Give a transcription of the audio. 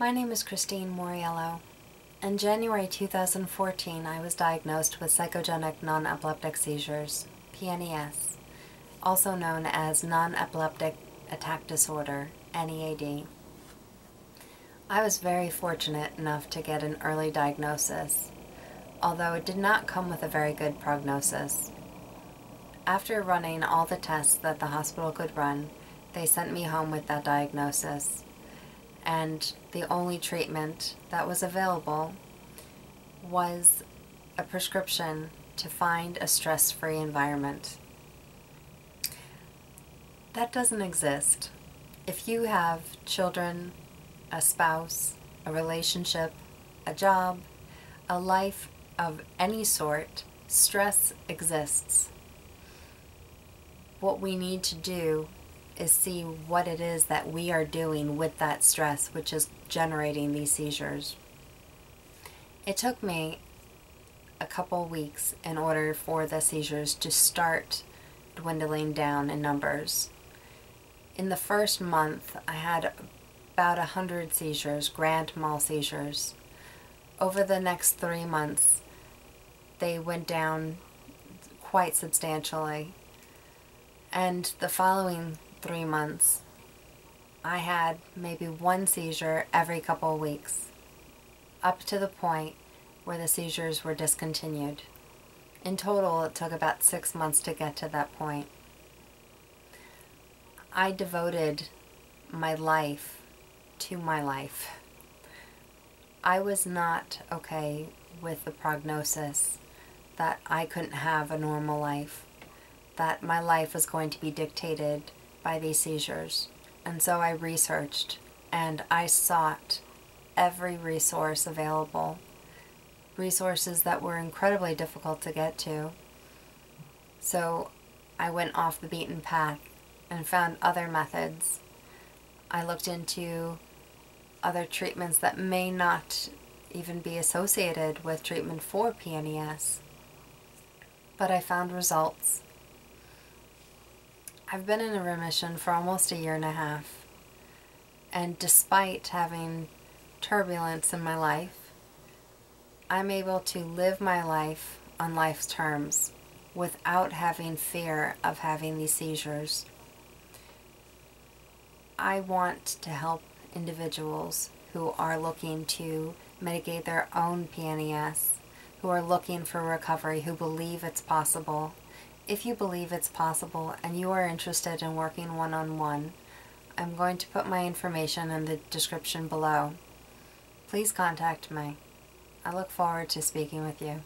My name is Christine Mauriello. In January 2014, I was diagnosed with psychogenic non epileptic seizures, PNES, also known as non epileptic attack disorder, NEAD. I was very fortunate enough to get an early diagnosis, although it did not come with a very good prognosis. After running all the tests that the hospital could run, they sent me home with that diagnosis. And the only treatment that was available was a prescription to find a stress free environment. That doesn't exist. If you have children, a spouse, a relationship, a job, a life of any sort, stress exists. What we need to do is see what it is that we are doing with that stress, which is generating these seizures. It took me a couple weeks in order for the seizures to start dwindling down in numbers. In the first month, I had about a hundred seizures, grand mal seizures. Over the next three months, they went down quite substantially. And the following three months, I had maybe one seizure every couple of weeks, up to the point where the seizures were discontinued. In total, it took about six months to get to that point. I devoted my life to my life. I was not okay with the prognosis that I couldn't have a normal life, that my life was going to be dictated by these seizures. And so I researched and I sought every resource available, resources that were incredibly difficult to get to. So I went off the beaten path and found other methods. I looked into other treatments that may not even be associated with treatment for PNES, but I found results I've been in a remission for almost a year and a half. And despite having turbulence in my life, I'm able to live my life on life's terms without having fear of having these seizures. I want to help individuals who are looking to mitigate their own PNES, who are looking for recovery, who believe it's possible, if you believe it's possible and you are interested in working one-on-one, I'm going to put my information in the description below. Please contact me. I look forward to speaking with you.